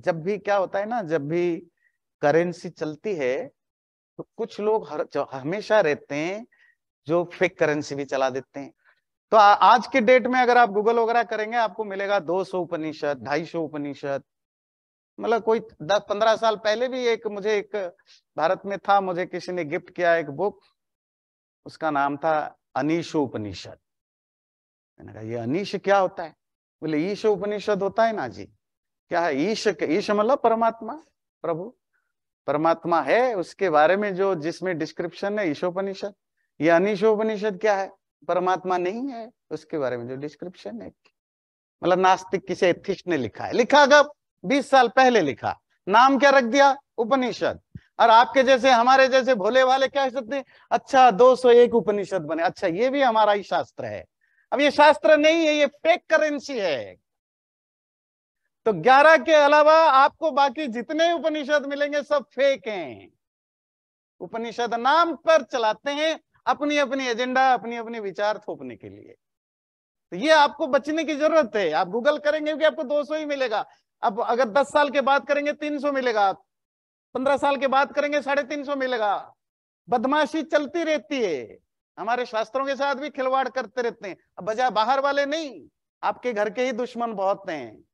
जब भी क्या होता है ना जब भी करेंसी चलती है तो कुछ लोग हर हमेशा रहते हैं जो फेक करेंसी भी चला देते हैं। तो आ, आज के डेट में अगर आप गूगल वगैरह करेंगे आपको मिलेगा दो सौ उपनिषद ढाई सौ उपनिषद। मतलब कोई दस पंद्रह साल पहले भी एक मुझे एक भारत में था मुझे किसी ने गिफ्ट किया एक बुक उसका नाम था अनिश उपनिषद। मैंने कहा ये अनिश क्या होता है? बोले ईश उपनिषद होता है ना जी। क्या है? ईश ईश मतलब परमात्मा, प्रभु। परमात्मा है, उसके बारे में जो, जिसमें डिस्क्रिप्शन है, ईशोपनिषद। ये अनिशोपनिषद क्या है? परमात्मा नहीं है, उसके बारे में जो डिस्क्रिप्शन है। मतलब नास्तिक किसी? एथिस्ट ने लिखा है। लिखा कब? बीस साल पहले लिखा। नाम क्या रख दिया? उपनिषद। और आपके जैसे, हमारे जैसे भोले वाले क्या सकते अच्छा 201 उपनिषद बने। अच्छा ये भी हमारा ही शास्त्र है। अब ये शास्त्र नहीं है, ये फेक करेंसी है। तो 11 के अलावा आपको बाकी जितने उपनिषद मिलेंगे सब फेक हैं। उपनिषद नाम पर चलाते हैं अपनी अपनी एजेंडा अपनी अपनी विचार थोपने के लिए। तो ये आपको बचने की ज़रूरत है। आप गूगल करेंगे कि आपको 200 ही मिलेगा। अब अगर 10 साल के बाद करेंगे 300 मिलेगा। 15 साल के बाद करेंगे, साढ़े तीन सौ मिलेगा। बदमाशी चलती रहती है। हमारे शास्त्रों के साथ भी खिलवाड़ करते रहते हैं। अब बजाय बाहर वाले नहीं, आपके घर के ही दुश्मन बहुत हैं।